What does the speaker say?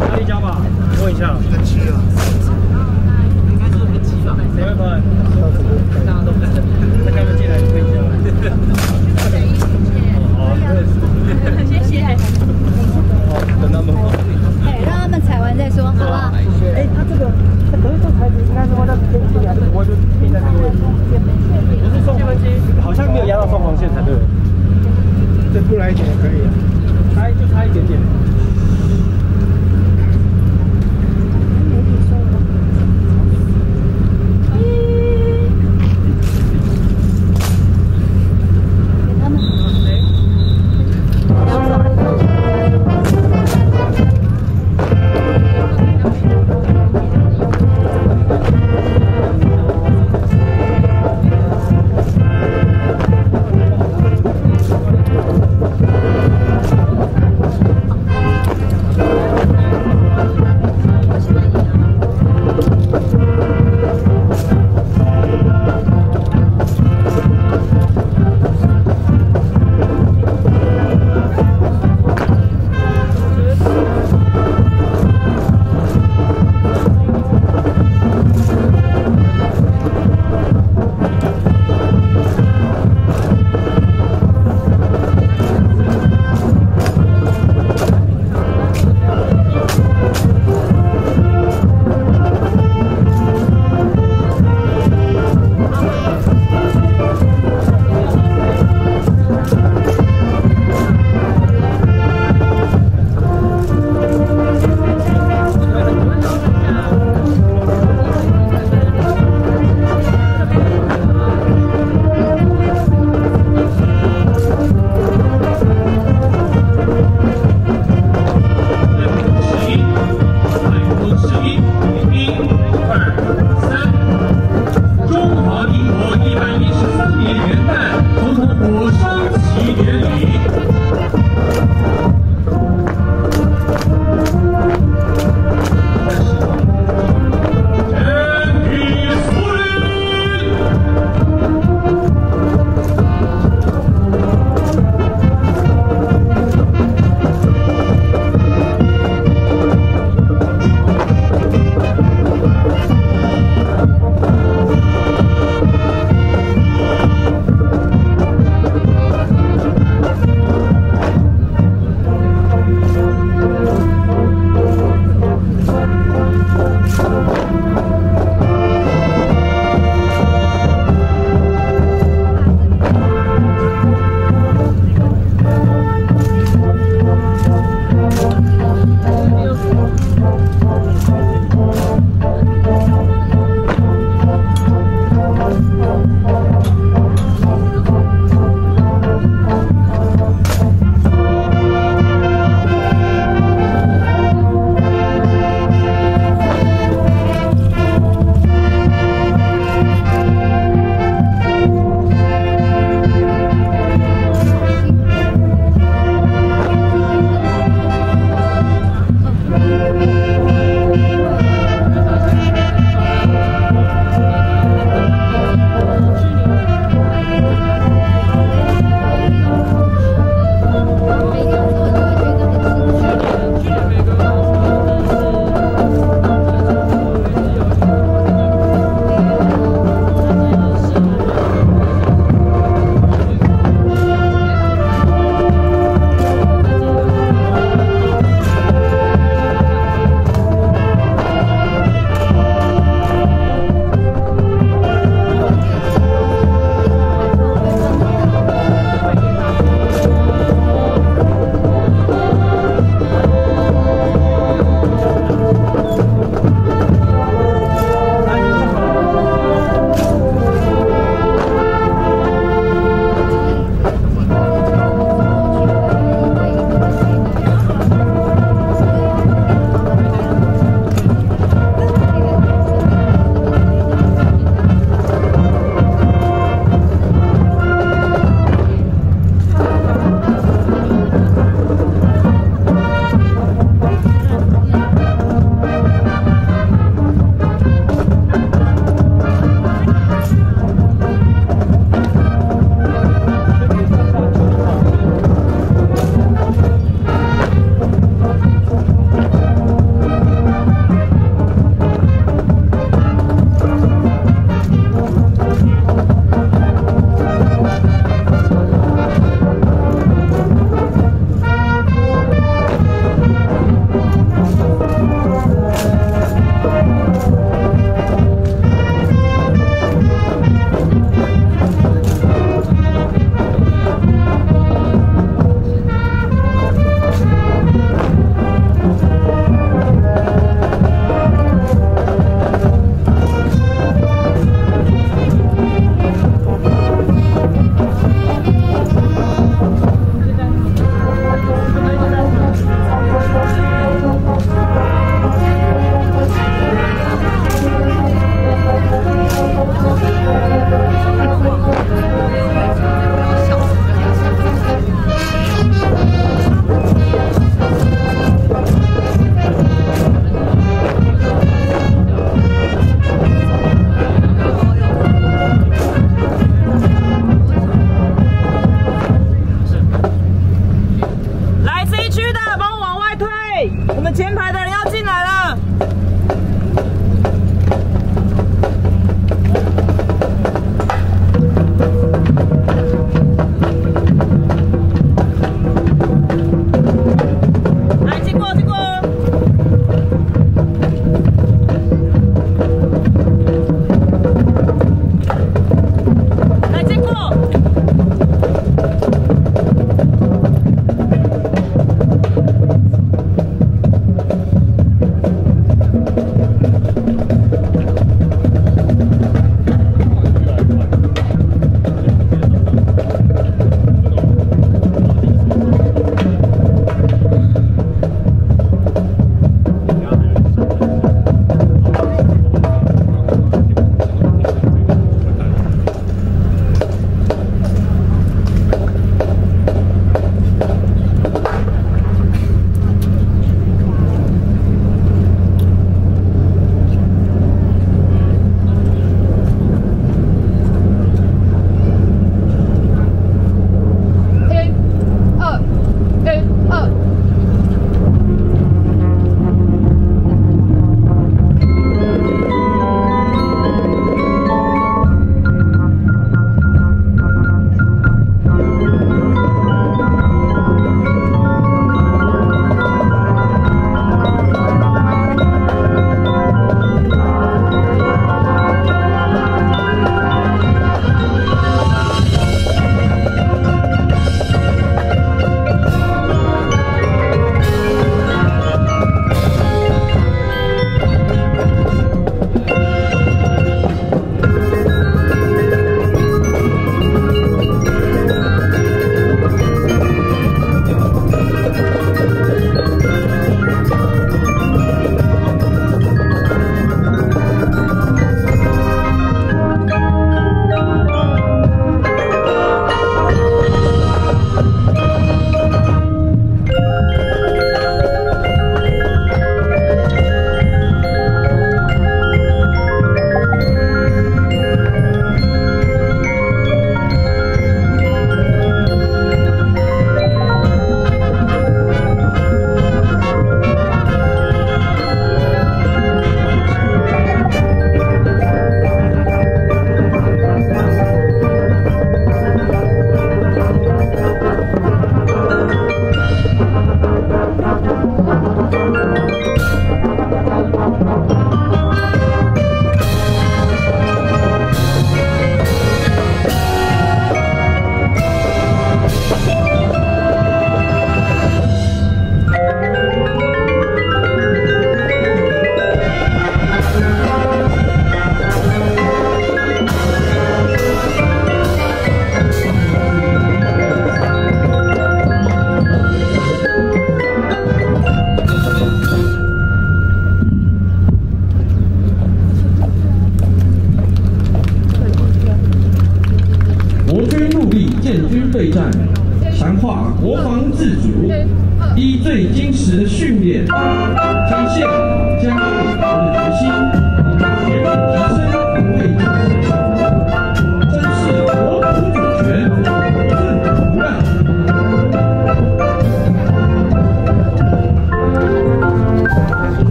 哪一家吧？问一下。很吃啊。应该是很齐吧？谁会喷？大家都喷。再开门进来喷一下。好，谢谢。好，等他们。哎，让他们踩完再说，好不好？哎，它这个，可是这台子应该是会在天气还是不会就停在这个位置？不是分机，好像没有压到双黄线才对。再过来一点也可以。差就差一点点。立建军备战强化国防自主依最坚实的训练将线将